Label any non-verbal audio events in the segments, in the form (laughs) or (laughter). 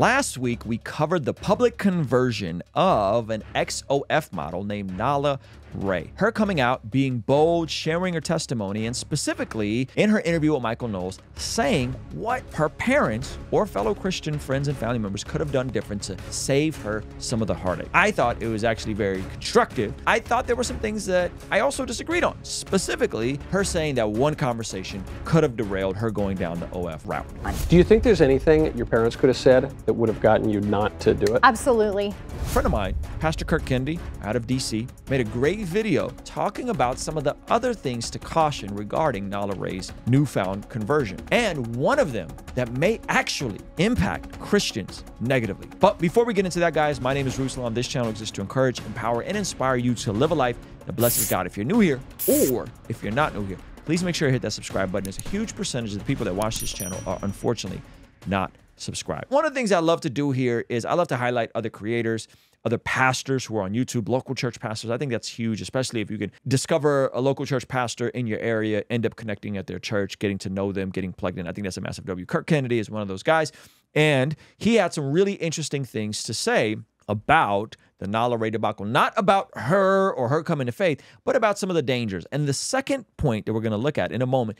Last week, we covered the public conversion of an XOF model named Nala Ray. Her coming out, being bold, sharing her testimony, and specifically in her interview with Michael Knowles, saying what her parents or fellow Christian friends and family members could have done different to save her some of the heartache. I thought it was actually very constructive. I thought there were some things that I also disagreed on, specifically her saying that one conversation could have derailed her going down the OF route. Do you think there's anything your parents could have said that would have gotten you not to do it? Absolutely. A friend of mine, Pastor Curt Kennedy out of DC, made a great video talking about some of the other things to caution regarding Nala Ray's newfound conversion, and one of them that may actually impact Christians negatively. But before we get into that, guys, my name is Ruslan. This channel exists to encourage, empower, and inspire you to live a life that blesses God. If you're new here, or if you're not new here, please make sure you hit that subscribe button. There's a huge percentage of the people that watch this channel are unfortunately not subscribed. One of the things I love to do here is I love to highlight other creators other pastors who are on YouTube, local church pastors. I think that's huge, especially if you can discover a local church pastor in your area, end up connecting at their church, getting to know them, getting plugged in. I think that's a massive W. Curt Kennedy is one of those guys. And he had some really interesting things to say about the Nala Ray debacle, not about her or her coming to faith, but about some of the dangers. And the second point that we're going to look at in a moment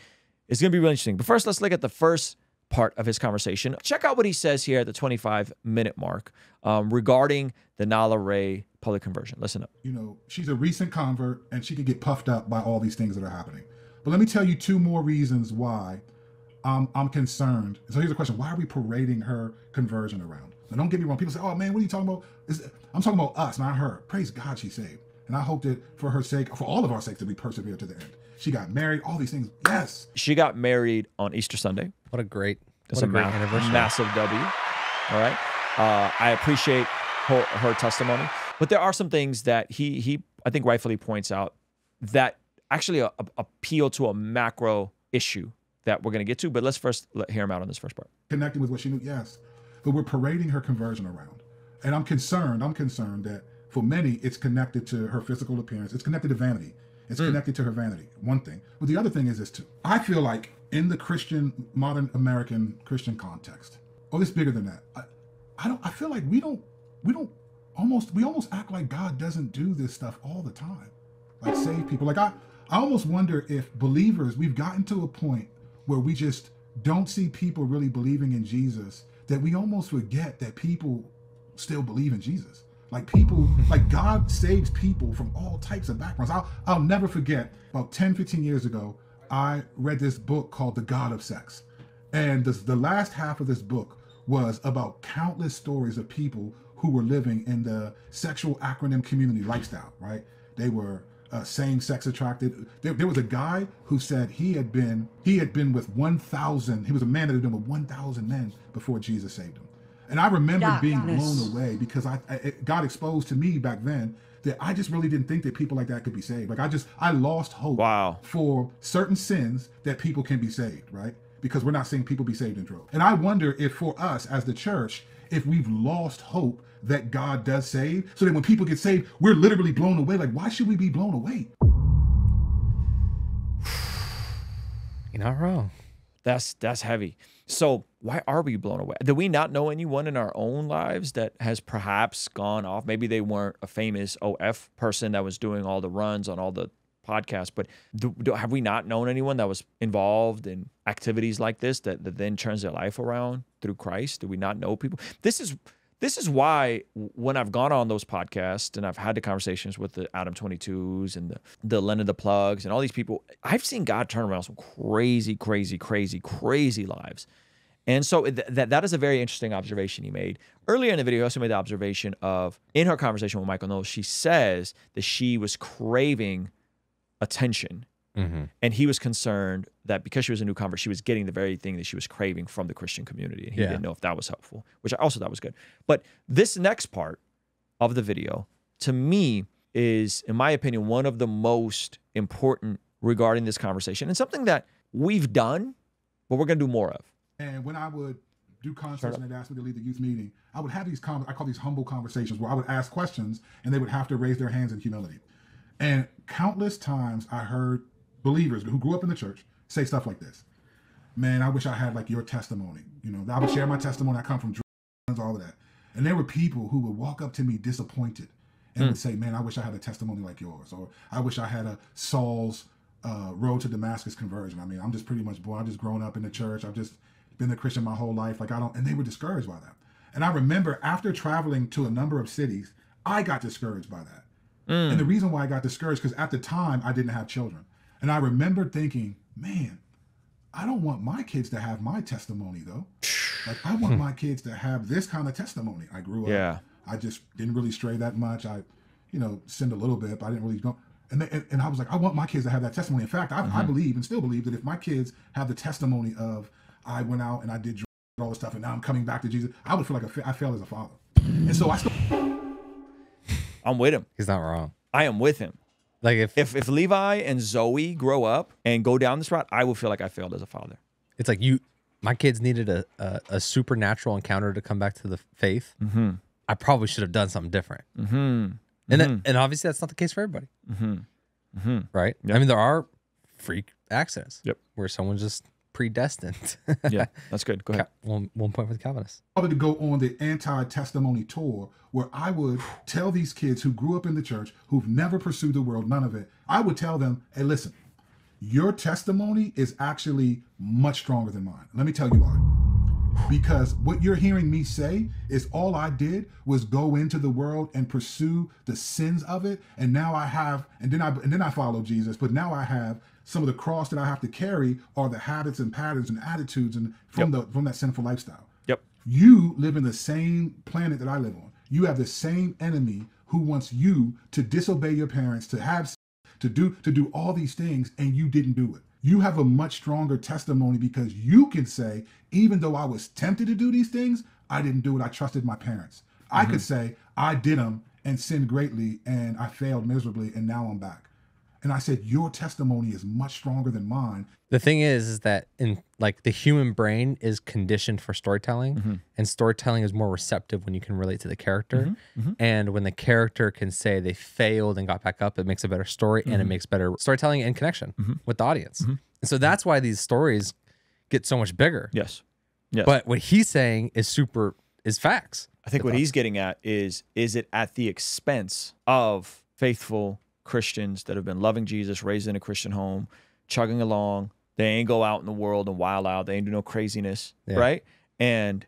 is going to be really interesting. But first, let's look at the first part of his conversation. Check out what he says here at the 25 minute mark um, regarding the Nala Ray public conversion. Listen up. You know, she's a recent convert and she can get puffed up by all these things that are happening. But let me tell you two more reasons why um, I'm concerned. So here's the question Why are we parading her conversion around? Now, don't get me wrong. People say, oh man, what are you talking about? I'm talking about us, not her. Praise God, she's saved. And I hope that for her sake, for all of our sakes, that we persevere to the end. She got married, all these things. Yes. She got married on Easter Sunday. What a great, That's what a, a great ma- anniversary. massive W. All right. Uh, I appreciate her, her testimony, but there are some things that he he I think rightfully points out that actually a, a- appeal to a macro issue that we're going to get to. But let's first let, hear him out on this first part. Connecting with what she knew, yes. But we're parading her conversion around. And I'm concerned, I'm concerned that for many, it's connected to her physical appearance. It's connected to vanity. It's hmm. connected to her vanity. One thing. But the other thing is this too. I feel like in the Christian, modern American Christian context, oh, it's bigger than that. I, I don't. I feel like we don't. We don't. Almost. We almost act like God doesn't do this stuff all the time, like save people. Like I. I almost wonder if believers we've gotten to a point where we just don't see people really believing in Jesus that we almost forget that people still believe in Jesus. Like people, like God saves people from all types of backgrounds. I'll, I'll never forget about 10, 15 years ago, I read this book called The God of Sex. And this, the last half of this book was about countless stories of people who were living in the sexual acronym community lifestyle, right? They were uh, same sex attracted. There, there was a guy who said he had been he had been with 1,000. He was a man that had been with 1,000 men before Jesus saved him. And I remember Yeah, being yes. blown away because I, I it got exposed to me back then that I just really didn't think that people like that could be saved. Like I just I lost hope Wow. for certain sins that people can be saved, right? Because we're not seeing people be saved in droves. And I wonder if for us as the church, if we've lost hope that God does save, so that when people get saved, we're literally blown away. Like, why should we be blown away? (sighs) You're not wrong. That's that's heavy. So why are we blown away? Do we not know anyone in our own lives that has perhaps gone off? Maybe they weren't a famous OF person that was doing all the runs on all the podcasts, but do, do, have we not known anyone that was involved in activities like this that, that then turns their life around through Christ? Do we not know people? This is this is why when I've gone on those podcasts and I've had the conversations with the Adam 22s and the, the Leonard the Plugs and all these people, I've seen God turn around some crazy, crazy, crazy, crazy lives. And so th- that that is a very interesting observation he made. Earlier in the video, he also made the observation of in her conversation with Michael Knowles, she says that she was craving attention. Mm-hmm. And he was concerned that because she was a new convert, she was getting the very thing that she was craving from the Christian community. And he Yeah. didn't know if that was helpful, which I also thought was good. But this next part of the video, to me, is, in my opinion, one of the most important regarding this conversation and something that we've done, but we're going to do more of. And when I would do concerts and they'd ask me to lead the youth meeting, I would have these con- I call these humble conversations where I would ask questions and they would have to raise their hands in humility. And countless times I heard believers who grew up in the church say stuff like this. Man, I wish I had like your testimony. You know, I would share my testimony. I come from dr- all of that. And there were people who would walk up to me disappointed and would say, "Man, I wish I had a testimony like yours," or "I wish I had a Saul's uh, road to Damascus conversion." I mean, I'm just pretty much born. I've just grown up in the church. I've just been a Christian my whole life. Like I don't, and they were discouraged by that. And I remember after traveling to a number of cities, I got discouraged by that. And the mm. reason why I got discouraged because at the time I didn't have children, and I remember thinking, "Man, I don't want my kids to have my testimony though. (sighs) Like I want my kids to have this kind of testimony. I grew up. Yeah. I just didn't really stray that much. I, you know, sinned a little bit, but I didn't really go. And, they, and, and I was like, I want my kids to have that testimony. In fact, I, I mm-hmm. believe and still believe that if my kids have the testimony of I went out and I did all this stuff, and now I'm coming back to Jesus, I would feel like a fa- I failed as a father. And so I still (laughs) I'm with him. He's not wrong. I am with him. Like if, If if Levi and Zoe grow up and go down this route, I will feel like I failed as a father. it's like you, my kids needed a, a, a supernatural encounter to come back to the faith. Mm-hmm. I probably should have done something different. Mm-hmm. And then, and obviously that's not the case for everybody. Mm-hmm. Right. I mean, there are freak accidents. Yep. Where someone's just predestined. Yeah, (laughs) that's good. Go ahead. one one point for the Calvinists. started to go on the anti-testimony tour where I would tell these kids who grew up in the church, who've never pursued the world, none of it, I would tell them, hey, listen, your testimony is actually much stronger than mine. Let me tell you why. Because what you're hearing me say is all I did was go into the world and pursue the sins of it, and now I have, and then I and then I follow Jesus. But now I have some of the cross that I have to carry are the habits and patterns and attitudes and from the from that sinful lifestyle. Yep. You live in the same planet that I live on. You have the same enemy who wants you to disobey your parents, to have to do to do all these things and you didn't do it. You have a much stronger testimony because you can say even though I was tempted to do these things, I didn't do it. I trusted my parents. I could mm-hmm. say I did them and sinned greatly and I failed miserably and now I'm back. And I said your testimony is much stronger than mine The thing is, is that in like the human brain is conditioned for storytelling, mm-hmm. and storytelling is more receptive when you can relate to the character. Mm-hmm. Mm-hmm. And when the character can say they failed and got back up, it makes a better story and it makes better storytelling and connection with the audience. And so that's why these stories get so much bigger. Yes. Yes. But what he's saying is super is facts. I think what he's getting at is is it at the expense of faithful Christians that have been loving Jesus, raised in a Christian home, chugging along. They ain't go out in the world and wild out. They ain't do no craziness, Yeah. right? And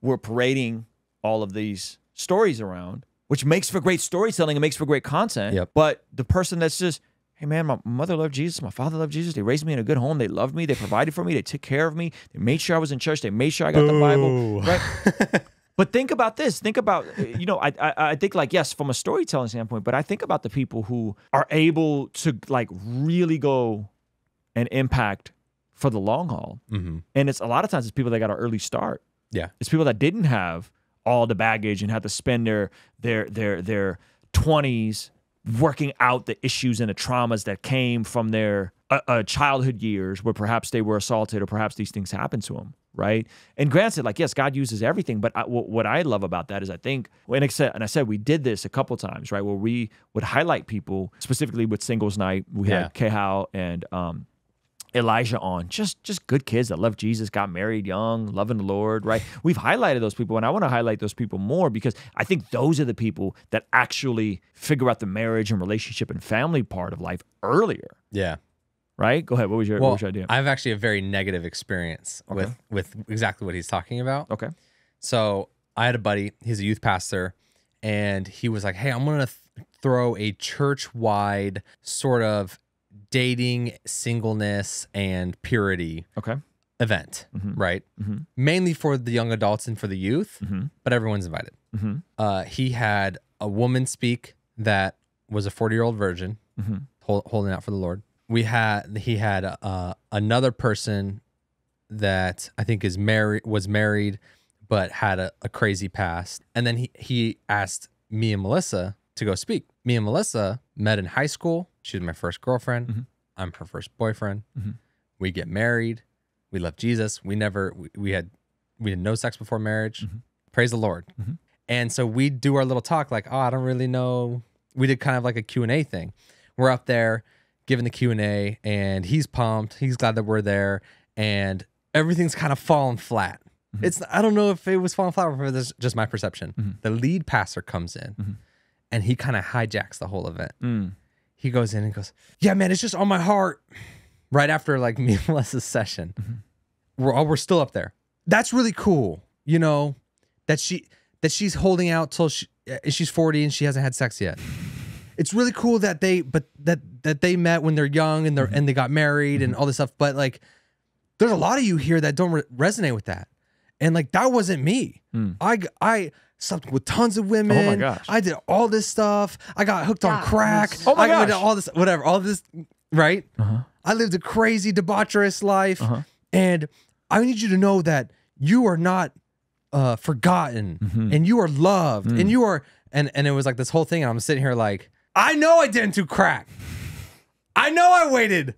we're parading all of these stories around, which makes for great storytelling and makes for great content. Yep. But the person that's just, hey man, my mother loved Jesus, my father loved Jesus. They raised me in a good home. They loved me. They provided for me. They took care of me. They made sure I was in church. They made sure I got the Bible. Right. (laughs) But think about this. Think about uh, you know. I, I I think like yes, from a storytelling standpoint, but I think about the people who are able to like really go and impact for the long haul. Mm-hmm. And it's a lot of times it's people that got an early start. Yeah. It's people that didn't have all the baggage and had to spend their their their their twenties working out the issues and the traumas that came from their uh, uh, childhood years, where perhaps they were assaulted or perhaps these things happened to them. Right. And granted, like yes, God uses everything, but I, what, what I love about that is I think when I said and I said we did this a couple times, right, where we would highlight people specifically with singles night. We Yeah. had Kahal and um, Elijah on. Just just good kids that love Jesus, got married young, loving the Lord, right? (sighs) We've highlighted those people and I want to highlight those people more because I think those are the people that actually figure out the marriage and relationship and family part of life earlier, Yeah. Right? Go ahead. What was your Well, what was your idea? I have actually a very negative experience with with exactly what he's talking about. okay. So I had a buddy, he's a youth pastor, and he was like, Hey, I'm going to th- throw a church wide sort of dating, singleness, and purity Okay. event, Mm-hmm. right? Mainly for the young adults and for the youth, Mm-hmm. but everyone's invited. Uh, he had a woman speak that was a 40 year old virgin Mm-hmm. hol- holding out for the Lord. We had, he had uh, another person that I think is married, was married, but had a, a crazy past. And then he, he asked me and Melissa to go speak. Me and Melissa met in high school. She was my first girlfriend. Mm-hmm. I'm her first boyfriend. Mm-hmm. We get married. We love Jesus. We never, we, we had, we had no sex before marriage. Mm-hmm. Praise the Lord. And so we do our little talk like, oh, I don't really know. We did kind of like a Q&A thing. We're up there giving the Q&A and he's pumped. He's glad that we're there and everything's kind of falling flat. It's I don't know if it was falling flat or if it's just my perception. Mm-hmm. The lead passer comes in and he kind of hijacks the whole event. Mm. He goes in and goes, "Yeah, man, it's just on my heart." Right after like (laughs) me and Melissa's session, Mm-hmm. we're all we're still up there. That's really cool, you know, that she that she's holding out till she uh, she's forty and she hasn't had sex yet. It's really cool that they but that that they met when they're young and they're Mm-hmm. and they got married and all this stuff. But like, there's a lot of you here that don't re- resonate with that, and like that wasn't me. I I slept with tons of women. Mm. Oh gosh. I did all this stuff. I got hooked on crack. Oh my I went to gosh. all this whatever all this right. Uh-huh. I lived a crazy debaucherous life, and I need you to know that you are not uh, forgotten, Mm-hmm. and you are loved, Mm. and you are. And and it was like this whole thing, and I'm sitting here like, I know I didn't do crack. I know I waited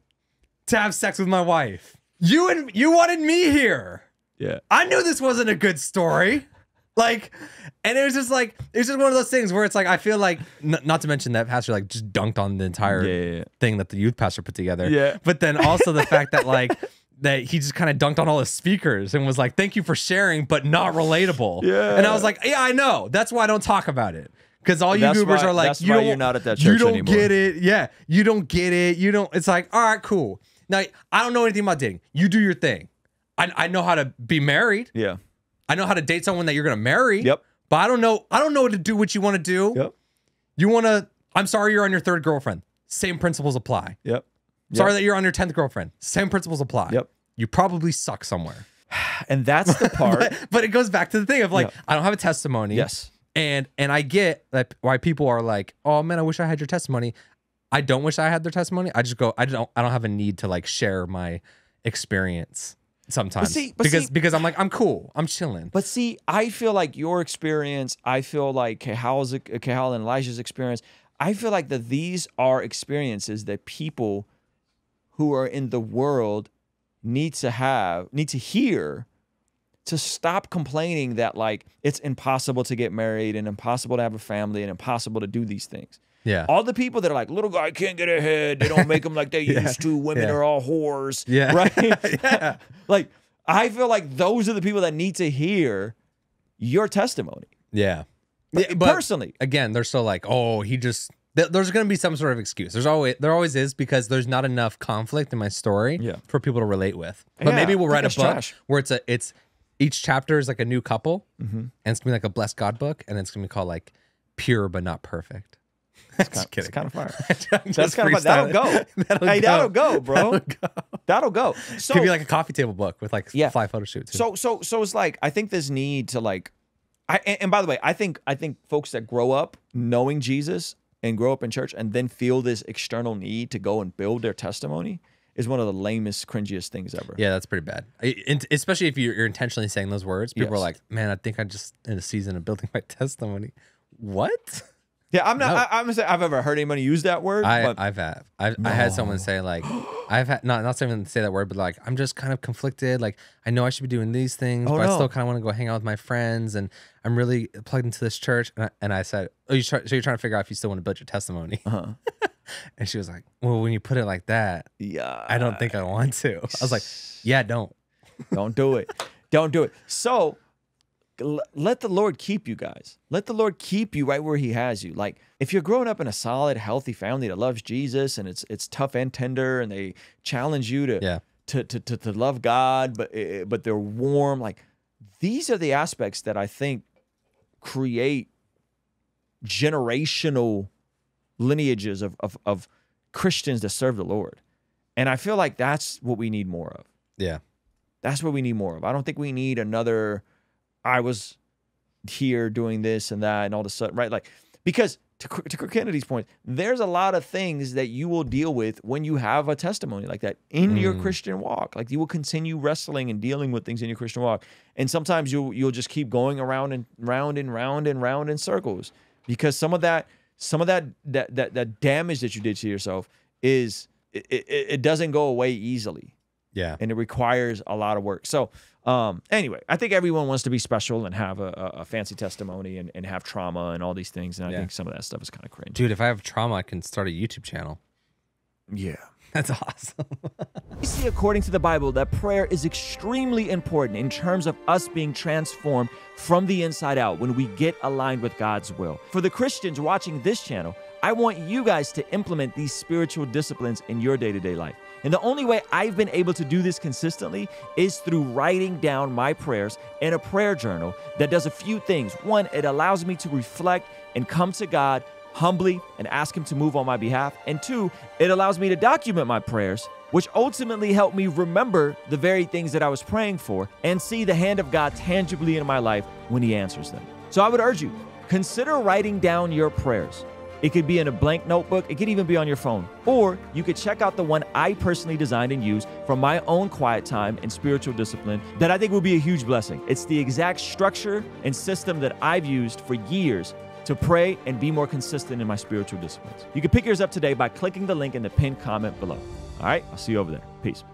to have sex with my wife. You and you wanted me here. Yeah. I knew this wasn't a good story. Like, and it was just like it was just one of those things where it's like I feel like not to mention that pastor like just dunked on the entire Yeah, yeah, yeah. thing that the youth pastor put together. Yeah. But then also the fact that like (laughs) that he just kind of dunked on all the speakers and was like, "Thank you for sharing, but not relatable." Yeah. And I was like, "Yeah, I know. That's why I don't talk about it." Because all you That's goobers why- are like, you don't, you're not at that You don't anymore." get it. Yeah, you don't get it. You don't. It's like, all right, cool. Now I don't know anything about dating. You do your thing. I, I know how to be married. Yeah. I know how to date someone that you're gonna marry. Yep. But I don't know. I don't know what to do. What you want to do. Yep. You want to. I'm sorry, you're on your third girlfriend. Same principles apply. Yep. Sorry that you're on your tenth girlfriend. Same principles apply. Yep. You probably suck somewhere. (sighs) And that's the (laughs) part. But, but it goes back to the thing of like, Yeah. I don't have a testimony. yes. And and I get that why people are like, oh man, I wish I had your testimony. I don't wish I had their testimony. I just go, I don't I don't have a need to like share my experience sometimes. see- but because see- because I'm like, I'm cool. I'm chilling. But see, I feel like your experience, I feel like Kehal's, uh, Kehal and Elijah's experience, I feel like that these are experiences that people who are in the world need to have, need to hear to stop complaining that like it's impossible to get married and impossible to have a family and impossible to do these things. yeah. All the people that are like, little guy can't get ahead. They don't make them like they (laughs) used to. Women yeah. are all whores. (laughs) Yeah. Right? (laughs) Yeah. like, I feel like those are the people that need to hear your testimony. yeah. But Yeah, personally. again, they're still like, oh, he just. th- There's going to be some sort of excuse. There's always there always is because there's not enough conflict in my story Yeah. for people to relate with. But Yeah, maybe we'll write a book trash. where it's a it's each chapter is like a new couple, Mm-hmm. and it's gonna be like a blessed God book, and it's gonna be called like pure but not perfect. (laughs) Just kidding. It's kind of fire. (laughs) That's kind of that'll go. (laughs) that'll hey, go. that'll go, bro. That'll go. So, Could be like a coffee table book with like Yeah. five photo shoots. so, so, so it's like I think this need to like, I and, and by the way, I think I think folks that grow up knowing Jesus and grow up in church and then feel this external need to go and build their testimony is one of the lamest, cringiest things ever. Yeah, that's pretty bad. I- especially if you're, you're intentionally saying those words. People are like, "Man, I think I'm just in a season of building (laughs) my testimony." What? (laughs) Yeah, I'm not. No. I, I'm gonna say I've ever heard anybody use that word. I but I've had I've, I had someone say like (gasps) I've had not not saying to say that word, but like I'm just kind of conflicted. Like I know I should be doing these things, Oh, but I still kind of want to go hang out with my friends, and I'm really plugged into this church. And I, and I said, "Oh, you try, so you're trying to figure out if you still want to build your testimony?" Uh-huh. (laughs) (laughs) and she was like, "Well, when you put it like that, yeah, I don't think I want to." I was like, "Yeah, don't." Don't do it. Don't do it. So let the Lord keep you guys. Let the Lord keep you right where He has you. Like if you're growing up in a solid, healthy family that loves Jesus and it's it's tough and tender, and they challenge you to Yeah. to, to to to love God, but eh, but they're warm. Like these are the aspects that I think create generational lineages of of, of Christians that serve the Lord. And I feel like that's what we need more of. Yeah. That's what we need more of. I don't think we need another. I was here doing this and that and all of a sudden, right? Like, because to, to Curt Kennedy's point, there's a lot of things that you will deal with when you have a testimony like that in your mm. Christian walk. Like, you will continue wrestling and dealing with things in your Christian walk, and sometimes you'll you'll just keep going around and round and round and round in circles because some of that some of that that that, that damage that you did to yourself is it, it, it doesn't go away easily Yeah. and it requires a lot of work. So, um, anyway, I think everyone wants to be special and have a, a, fancy testimony and, and have trauma and all these things. And I Yeah. think some of that stuff is kind of cringe. Dude, if I have trauma, I can start a YouTube channel. Yeah. (laughs) That's awesome. (laughs) We see, according to the Bible, that prayer is extremely important in terms of us being transformed from the inside out when we get aligned with God's will. For the Christians watching this channel, I want you guys to implement these spiritual disciplines in your day to day life. And the only way I've been able to do this consistently is through writing down my prayers in a prayer journal that does a few things. One, it allows me to reflect and come to God humbly and ask Him to move on my behalf. And two, it allows me to document my prayers, which ultimately help me remember the very things that I was praying for and see the hand of God tangibly in my life when He answers them. So I would urge you, consider writing down your prayers. It could be in a blank notebook, it could even be on your phone. Or you could check out the one I personally designed and used from my own quiet time and spiritual discipline that I think will be a huge blessing. It's the exact structure and system that I've used for years to pray and be more consistent in my spiritual disciplines. You can pick yours up today by clicking the link in the pinned comment below. All right, I'll see you over there. Peace.